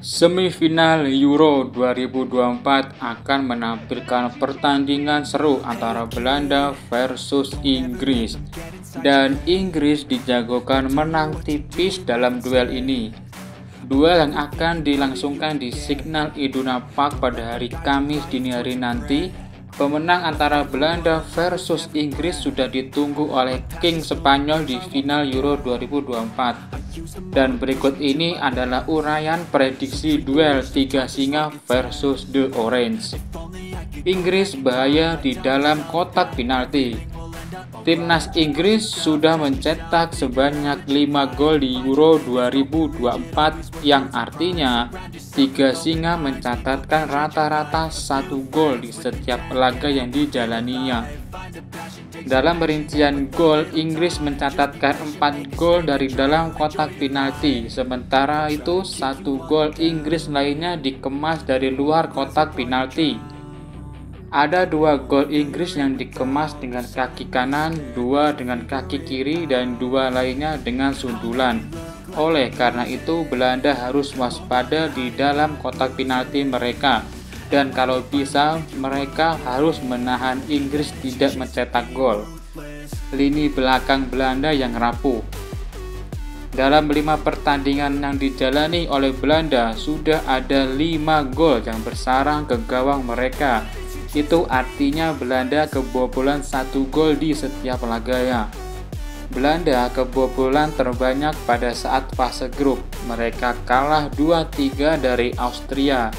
Semifinal Euro 2024 akan menampilkan pertandingan seru antara Belanda versus Inggris dan Inggris dijagokan menang tipis dalam duel ini. Duel yang akan dilangsungkan di Signal Iduna Park pada hari Kamis dini hari nanti Pemenang antara Belanda versus Inggris sudah ditunggu oleh King Spanyol di final Euro 2024. Dan berikut ini adalah uraian prediksi duel tiga singa versus The Orange. Inggris bahaya di dalam kotak penalti. Timnas Inggris sudah mencetak sebanyak 5 gol di Euro 2024 yang artinya tiga singa mencatatkan rata-rata satu gol di setiap laga yang dijalaninya. Dalam perincian gol, Inggris mencatatkan 4 gol dari dalam kotak penalti, sementara itu satu gol Inggris lainnya dikemas dari luar kotak penalti. Ada dua gol Inggris yang dikemas dengan kaki kanan, dua dengan kaki kiri, dan dua lainnya dengan sundulan. Oleh karena itu, Belanda harus waspada di dalam kotak penalti mereka, dan kalau bisa, mereka harus menahan Inggris tidak mencetak gol. Lini belakang Belanda yang rapuh. Dalam lima pertandingan yang dijalani oleh Belanda, sudah ada lima gol yang bersarang ke gawang mereka itu artinya Belanda kebobolan satu gol di setiap laganya. Belanda kebobolan terbanyak pada saat fase grup. Mereka kalah 2-3 dari Austria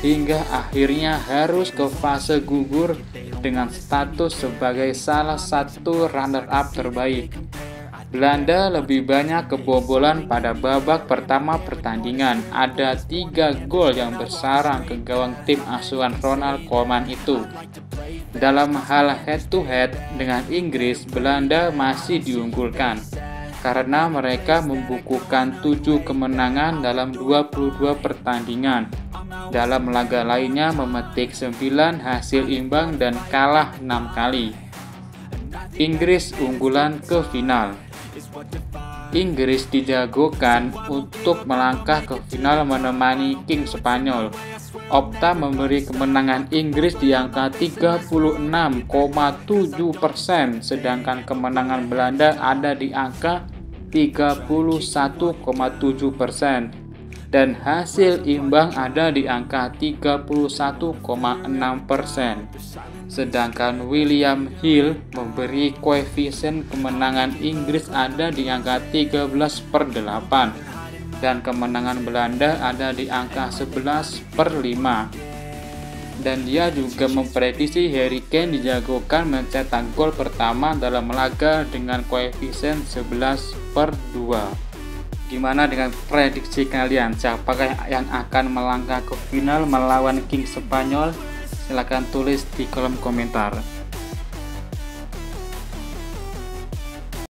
hingga akhirnya harus ke fase gugur dengan status sebagai salah satu runner-up terbaik. Belanda lebih banyak kebobolan pada babak pertama pertandingan. Ada tiga gol yang bersarang ke gawang tim asuhan Ronald Koeman itu. Dalam hal head-to-head -head dengan Inggris, Belanda masih diunggulkan karena mereka membukukan 7 kemenangan dalam 22 pertandingan. Dalam laga lainnya memetik 9 hasil imbang dan kalah 6 kali. Inggris unggulan ke final. Inggris dijagokan untuk melangkah ke final menemani King Spanyol. Opta memberi kemenangan Inggris di angka 36,7 persen, sedangkan kemenangan Belanda ada di angka 31,7 persen dan hasil imbang ada di angka 31,6 persen. Sedangkan William Hill memberi koefisien kemenangan Inggris ada di angka 13 per 8 dan kemenangan Belanda ada di angka 11 per 5 dan dia juga memprediksi Harry Kane dijagokan mencetak gol pertama dalam laga dengan koefisien 11 per 2 Gimana dengan prediksi kalian? Siapakah yang akan melangkah ke final melawan King Spanyol? Silahkan tulis di kolom komentar.